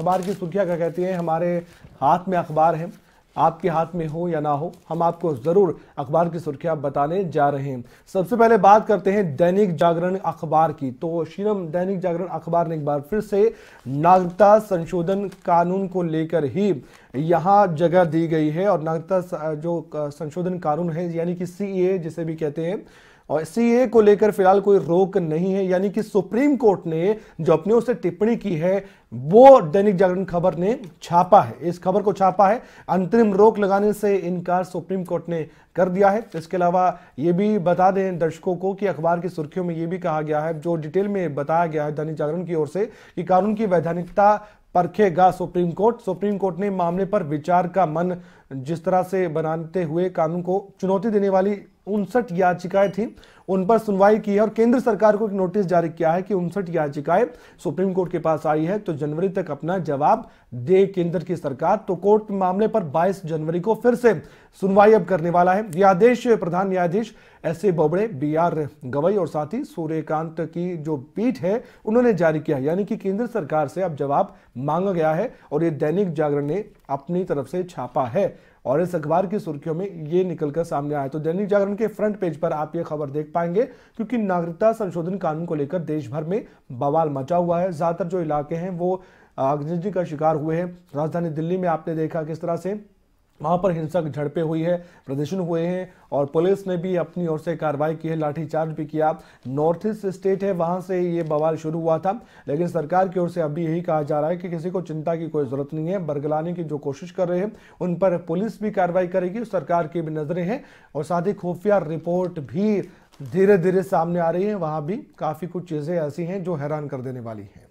अखबार की सुर्खियाँ क्या कहती हैं, हमारे हाथ में अखबार है, आपके हाथ में हो या ना हो, हम आपको ज़रूर अखबार की सुर्खियाँ बताने जा रहे हैं। सबसे पहले बात करते हैं दैनिक जागरण अखबार की। तो शीरम दैनिक जागरण अखबार ने एक बार फिर से नागरिकता संशोधन कानून को लेकर ही यहाँ जगह दी गई है और नागरिकता जो संशोधन कानून है, यानी कि सीए जिसे भी कहते हैं और सीए को लेकर फ़िलहाल कोई रोक नहीं है, यानी कि सुप्रीम कोर्ट ने जो अपने उसे टिप्पणी की है, वो दैनिक जागरण खबर ने छापा है। इस खबर को छापा है। अंतरिम रोक लगाने से इनकार सुप्रीम कोर्ट ने कर दिया है। इसके अलावा ये भी बता दें दर्शकों को कि अखबार की सुर्खियों में ये भी कहा गया है, जो डिटेल में बताया गया है दैनिक जागरण की ओर से, कि कानून की वैधानिकता परखेगा सुप्रीम कोर्ट। सुप्रीम कोर्ट ने मामले पर विचार का मन जिस तरह से बनाते हुए कानून को चुनौती देने वाली उनसठ याचिकाएँ थी, उन पर सुनवाई की है और केंद्र सरकार को एक नोटिस जारी किया है कि उनसठ याचिकाएँ सुप्रीम कोर्ट के पास आई है तो जनवरी तक अपना जवाब दे केंद्र की सरकार तो कोर्ट मामले पर 22 जनवरी को फिर से सुनवाई अब करने वाला है। यह आदेश प्रधान न्यायाधीश S A Bobde, B R Gavai और साथ ही सूर्यकांत की जो पीठ है, उन्होंने जारी किया यानी कि केंद्र सरकार से अब जवाब मांगा गया है और ये दैनिक जागरण ने अपनी तरफ़ से छापा है। और इस अखबार की सुर्खियों में ये निकलकर सामने आया तो दैनिक जागरण के फ्रंट पेज पर आप ये खबर देख पाएँगे, क्योंकि नागरिकता संशोधन कानून को लेकर देश भर में बवाल मचा हुआ है। ज़्यादातर जो इलाके हैं वो आगजनी का शिकार हुए हैं। राजधानी दिल्ली में आपने देखा किस तरह से वहाँ पर हिंसक झड़पें हुई है, प्रदर्शन हुए हैं और पुलिस ने भी अपनी ओर से कार्रवाई की है, लाठीचार्ज भी किया। नॉर्थ ईस्ट स्टेट है, वहाँ से ये बवाल शुरू हुआ था, लेकिन सरकार की ओर से अभी यही कहा जा रहा है कि किसी को चिंता की कोई ज़रूरत नहीं है। बरगलाने की जो कोशिश कर रहे हैं, उन पर पुलिस भी कार्रवाई करेगी, सरकार की भी नज़रें हैं और साथ ही खुफिया रिपोर्ट भी धीरे धीरे सामने आ रही है। वहाँ भी काफ़ी कुछ चीज़ें ऐसी हैं जो हैरान कर देने वाली है।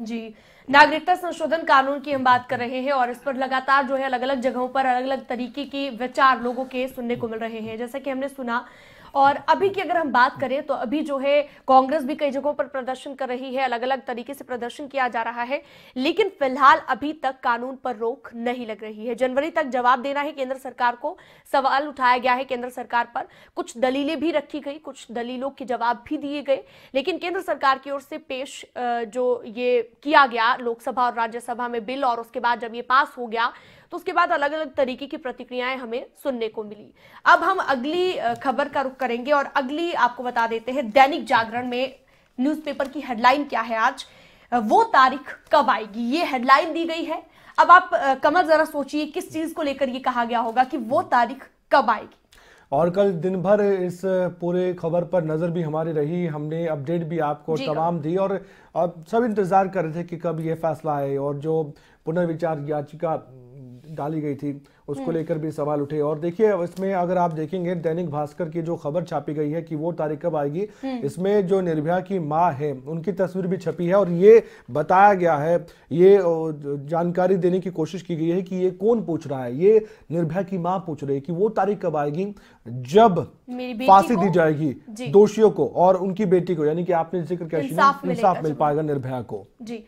जी, नागरिकता संशोधन कानून की हम बात कर रहे हैं और इस पर लगातार जो है अलग अलग जगहों पर अलग अलग तरीके के विचार लोगों के सुनने को मिल रहे हैं। जैसा कि हमने सुना और अभी की अगर हम बात करें तो अभी जो है कांग्रेस भी कई जगहों पर प्रदर्शन कर रही है अलग अलग तरीके से प्रदर्शन किया जा रहा है, लेकिन फ़िलहाल अभी तक कानून पर रोक नहीं लग रही है। जनवरी तक जवाब देना है केंद्र सरकार को, सवाल उठाया गया है केंद्र सरकार पर। कुछ दलीलें भी रखी गई, कुछ दलीलों के जवाब भी दिए गए, लेकिन केंद्र सरकार की ओर से पेश जो ये किया गया लोकसभा और राज्यसभा में बिल और उसके बाद जब ये पास हो गया तो उसके बाद अलग अलग तरीके की प्रतिक्रियाएँ हमें सुनने को मिली। अब हम अगली खबर का रुख करेंगे और अगली आपको बता देते हैं दैनिक जागरण में न्यूज़पेपर की हेडलाइन क्या है आज? वो तारीख कब आएगी? ये हेडलाइन दी गई है। अब आप कमर जरा सोचिए किस चीज़ को लेकर ये कहा गया होगा कि वो तारीख कब आएगी? और कल दिन भर इस पूरे खबर पर नज़र भी हमारी रही। हमने अपडेट भी आपको तमाम दी और अब सब इंतज़ार कर रहे थे कि कब ये फैसला आए और जो पुनर्विचार याचिका डाली गई थी। उसको हम्म। लेकर भी सवाल उठे। और देखिए इसमें अगर आप देखेंगे दैनिक भास्कर की जो खबर छापी गई है कि वो तारीख कब आएगी हम्म। इसमें जो निर्भया की माँ है उनकी तस्वीर भी छपी है। और ये बताया गया है ये जानकारी देने की कोशिश की गई है कि ये कौन पूछ रहा है? ये निर्भया की माँ पूछ रही है कि वो तारीख कब आएगी जब फांसी दी जाएगी दोषियों को और उनकी बेटी को। यानी कि आपने ज़िक्र किया इंसाफ मिल पाएगा निर्भया को। जी।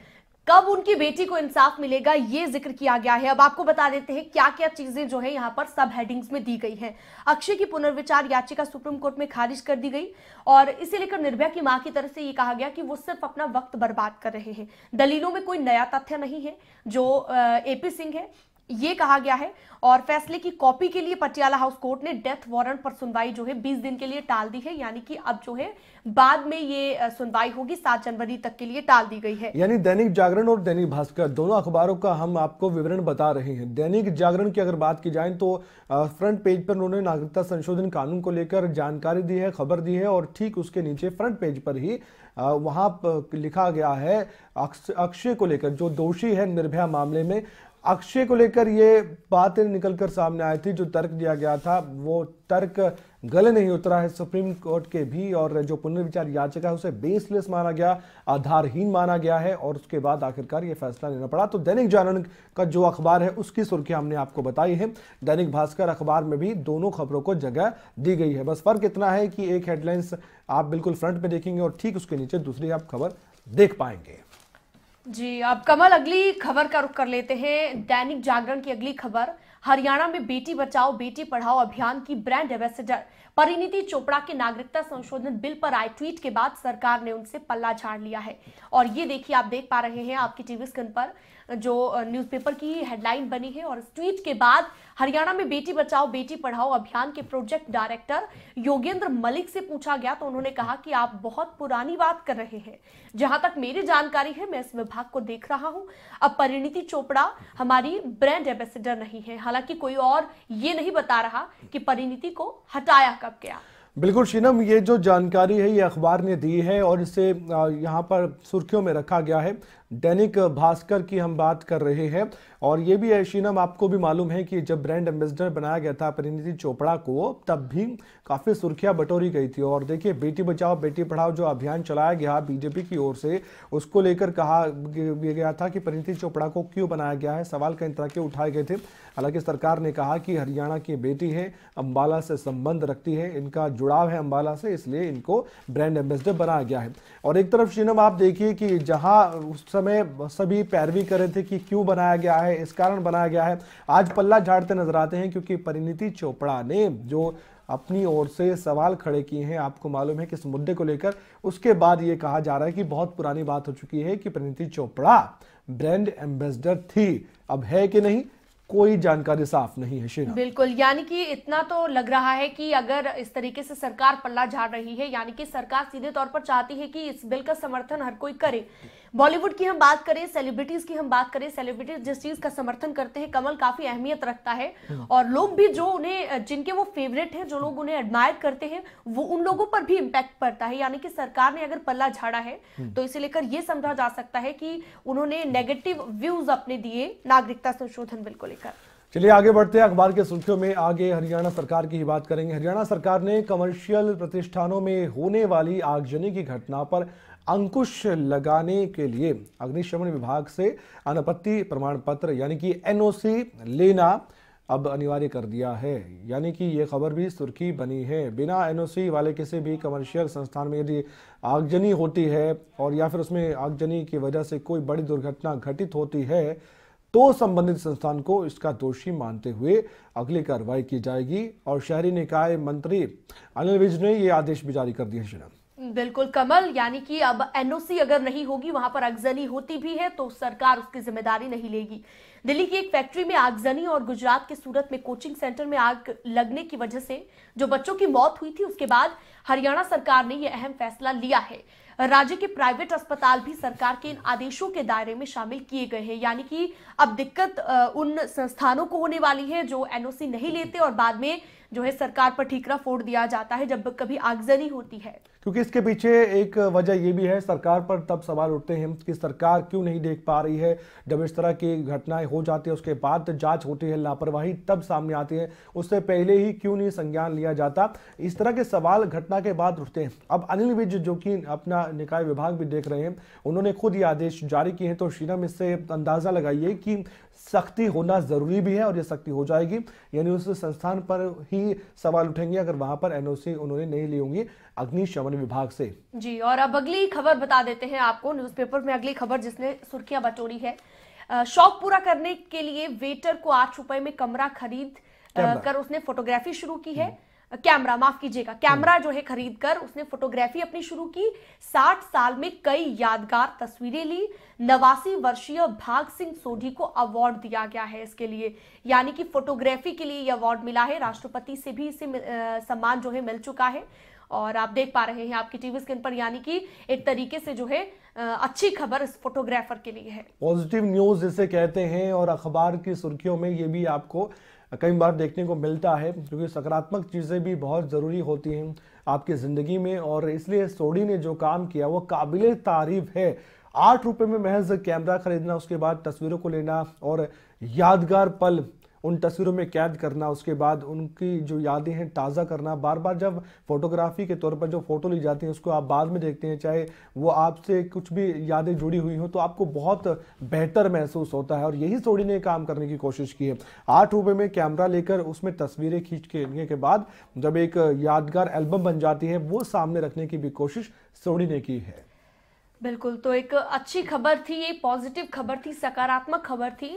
कब उनकी बेटी को इंसाफ मिलेगा, ये ज़िक्र किया गया है। अब आपको बता देते हैं क्या क्या चीज़ें जो है यहाँ पर सब हेडिंग्स में दी गई हैं। अक्षय की पुनर्विचार याचिका सुप्रीम कोर्ट में खारिज कर दी गई और इसे लेकर निर्भया की माँ की तरफ़ से ये कहा गया कि वो सिर्फ़ अपना वक्त बर्बाद कर रहे हैं। दलीलों में कोई नया तथ्य नहीं है, जो एपी सिंह है। ये कहा गया है और फैसले की कॉपी के लिए पटियाला हाउस कोर्ट ने डेथ वारंट पर सुनवाई जो है 20 दिन के लिए टाल दी है, यानी कि अब जो है बाद में ये सुनवाई होगी, सात जनवरी तक के लिए टाल दी गई है। यानी दैनिक जागरण और दैनिक भास्कर दोनों अखबारों का हम आपको विवरण बता रहे हैं। दैनिक जागरण की अगर बात की जाए तो फ्रंट पेज पर उन्होंने नागरिकता संशोधन कानून को लेकर जानकारी दी है, खबर दी है और ठीक उसके नीचे फ्रंट पेज पर ही वहाँ लिखा गया है अक्षय को लेकर जो दोषी है निर्भया मामले में अक्षय को लेकर ये बातें निकलकर सामने आई थी, जो तर्क दिया गया था, वो तर्क गले नहीं उतरा है सुप्रीम कोर्ट के भी, और जो पुनर्विचार याचिका है उसे बेसलेस माना गया, आधारहीन माना गया है, और उसके बाद आखिरकार ये फैसला लेना पड़ा। तो दैनिक जागरण का जो अखबार है, उसकी सुर्खियाँ हमने आपको बताई है। दैनिक भास्कर अखबार में भी दोनों खबरों को जगह दी गई है। बस फ़र्क इतना है कि एक हेडलाइंस आप बिल्कुल फ्रंट में देखेंगे, और ठीक उसके नीचे दूसरी आप खबर देख पाएँगे। जी, अब कमल, अगली खबर का रुख कर लेते हैं। दैनिक जागरण की अगली खबर, हरियाणा में बेटी बचाओ, बेटी पढ़ाओ अभियान की ब्रांड एम्बेसडर। परिणीति चोपड़ा के नागरिकता संशोधन बिल पर आए ट्वीट के बाद सरकार ने उनसे पल्ला झाड़ लिया है। और ये देखिए, आप देख पा रहे हैं आपकी टीवी स्क्रीन पर जो न्यूज़पेपर की हेडलाइन बनी है और ट्वीट के बाद हरियाणा में बेटी बचाओ, बेटी पढ़ाओ अभियान के प्रोजेक्ट डायरेक्टर योगेंद्र मलिक से पूछा गया तो उन्होंने कहा कि आप बहुत पुरानी बात कर रहे हैं। जहाँ तक मेरी जानकारी है, मैं इस विभाग को देख रहा हूँ। अब परिणीति चोपड़ा हमारी ब्रांड एम्बेसडर नहीं है। हालाँकि कोई और ये नहीं बता रहा कि परिणीति को हटाया कब गया। बिल्कुल, शीनम, ये जो जानकारी है, ये अखबार ने दी है और इसे यहाँ पर सुर्खियों में रखा गया है। दैनिक भास्कर की हम बात कर रहे हैं। और ये भी है, शीनम, आपको भी मालूम है कि जब ब्रांड एम्बेसडर बनाया गया था परिणीति चोपड़ा को, तब भी काफ़ी सुर्खियाँ बटोरी गई थी। और देखिए, बेटी बचाओ, बेटी पढ़ाओ जो अभियान चलाया गया बीजेपी की ओर से, उसको लेकर कहा गया था कि परिणीति चोपड़ा को क्यों बनाया गया है? सवाल कई तरह के उठाए गए थे। हालाँकि सरकार ने कहा कि हरियाणा की बेटी है अम्बाला से संबंध रखती है, इनका जुड़ाव है अम्बाला से, इसलिए इनको ब्रांड एम्बेसडर बनाया गया है। और एक तरफ़, शीनम, आप देखिए कि जहाँ समय सभी पैरवी कर रहे थे कि क्यों बनाया गया है, इस कारण बनाया गया है। आज पल्ला झाड़ते नज़र आते हैं क्योंकि परिणीति चोपड़ा ने जो अपनी ओर से सवाल खड़े किए हैं, आपको मालूम है कि इस मुद्दे को लेकर उसके बाद ये कहा जा रहा है कि बहुत पुरानी बात हो चुकी है कि परिणीति चोपड़ा ब्रांड एम्बेसडर थी। अब है कि नहीं, कोई जानकारी साफ़ नहीं है, शीना। बिल्कुल, यानी कि इतना तो लग रहा है कि अगर इस तरीके से सरकार पल्ला झाड़ रही है, यानी कि सरकार सीधे तौर पर चाहती है कि इस बिल का समर्थन हर कोई करे। बॉलीवुड की हम बात करें सेलिब्रिटीज की हम बात करें सेलिब्रिटीज जिस चीज़ का समर्थन करते हैं कमल काफ़ी अहमियत रखता है। हम्म। और लोग भी जो उन्हें जिनके वो फेवरेट हैं जो लोग उन्हें एडमायर करते हैं वो उन लोगों पर भी इम्पैक्ट पड़ता है। यानी कि सरकार ने अगर पल्ला झाड़ा है हम्म। तो इसे लेकर ये समझा जा सकता है कि उन्होंने नेगेटिव व्यूज़ अपने दिए नागरिकता संशोधन बिल को लेकर। चलिए आगे बढ़ते हैं। अखबार के सुर्खियों में आगे हरियाणा सरकार की ही बात करेंगे। हरियाणा सरकार ने कमर्शियल प्रतिष्ठानों में होने वाली आगजनी की घटना पर अंकुश लगाने के लिए अग्निशमन विभाग से अनापत्ति प्रमाण पत्र यानी कि एनओसी लेना अब अनिवार्य कर दिया है। यानी कि ये खबर भी सुर्खी बनी है। बिना एनओसी वाले किसी भी कमर्शियल संस्थान में यदि आगजनी होती है और या फिर उसमें आगजनी की वजह से कोई बड़ी दुर्घटना घटित होती है तो संबंधित संस्थान को इसका दोषी मानते हुए अगली कार्रवाई की जाएगी। और शहरी निकाय मंत्री अनिल विज ने ये आदेश भी जारी कर दिए श्रीराम बिल्कुल कमल, यानी कि अब एनओसी अगर नहीं होगी, वहाँ पर आगजनी होती भी है तो सरकार उसकी ज़िम्मेदारी नहीं लेगी। दिल्ली की एक फैक्ट्री में आगजनी और गुजरात के सूरत में कोचिंग सेंटर में आग लगने की वजह से जो बच्चों की मौत हुई थी, उसके बाद हरियाणा सरकार ने यह अहम फैसला लिया है। राज्य के प्राइवेट अस्पताल भी सरकार के इन आदेशों के दायरे में शामिल किए गए हैं। यानी कि अब दिक्कत उन संस्थानों को होने वाली है जो एनओसी नहीं लेते और बाद में जो है सरकार पर ठीकरा फोड़ दिया जाता है जब कभी आगजनी होती है। क्योंकि इसके पीछे एक वजह यह भी है, सरकार पर तब सवाल उठते हैं कि सरकार क्यों नहीं देख पा रही है, जब इस तरह की घटनाएँ हो जाती है, उसके बाद जाँच होती है, लापरवाही तब सामने आती है, उससे पहले ही क्यों नहीं संज्ञान लिया जाता? इस तरह के सवाल घटना के बाद उठते हैं। अब अनिल विज जो कि अपना निकाय विभाग भी देख रहे हैं, उन्होंने खुद ये आदेश जारी किए हैं तो शीनम इससे अंदाज़ा लगाइए कि सख्ती होना ज़रूरी भी है और ये सख्ती हो जाएगी। यानी उस संस्थान पर ही सवाल उठेंगे अगर वहाँ पर एनओसी उन्होंने नहीं ली होंगी अग्निशमन विभाग से। जी और अब अगली खबर बता देते हैं आपको न्यूज़पेपर में अगली खबर जिसने सुर्खियाँ बटोरी है। शौक पूरा करने के लिए वेटर को आठ रुपए में कमरा खरीद कर उसने फोटोग्राफी शुरू की है। हम्म। कैमरा माफ़ कीजिएगा कैमरा जो है खरीद कर उसने फोटोग्राफी अपनी शुरू की। साठ साल में कई यादगार तस्वीरें ली। नवासी वर्षीय भाग सिंह सोढ़ी को अवार्ड दिया गया है इसके लिए। यानी कि फोटोग्राफी के लिए यह अवार्ड मिला है। राष्ट्रपति से भी इसे सम्मान जो है मिल चुका है। और आप देख पा रहे हैं आपकी टीवी स्क्रीन पर यानी कि एक तरीके से जो है अच्छी खबर इस फोटोग्राफर के लिए है। पॉजिटिव न्यूज़ जिसे कहते हैं और अखबार की सुर्खियों में ये भी आपको कई बार देखने को मिलता है, क्योंकि सकारात्मक चीज़ें भी बहुत ज़रूरी होती हैं आपकी ज़िंदगी में, और इसलिए सोडी ने जो काम किया वो काबिल तारीफ़ है। आठ रुपये में महज कैमरा खरीदना, उसके बाद तस्वीरों को लेना और यादगार पल उन तस्वीरों में कैद करना, उसके बाद उनकी जो यादें हैं ताज़ा करना। बार बार जब फोटोग्राफी के तौर पर जो फ़ोटो ली जाती है, उसको आप बाद में देखते हैं, चाहे वो आपसे कुछ भी यादें जुड़ी हुई हो तो आपको बहुत बेहतर महसूस होता है। और यही सोडी ने काम करने की कोशिश की है। आठ रुपये में कैमरा लेकर उसमें तस्वीरें खींच के के बाद जब एक यादगार एल्बम बन जाती है, वो सामने रखने की भी कोशिश सोडी ने की है। बिल्कुल तो एक अच्छी खबर थी, ये पॉजिटिव खबर थी, सकारात्मक खबर थी।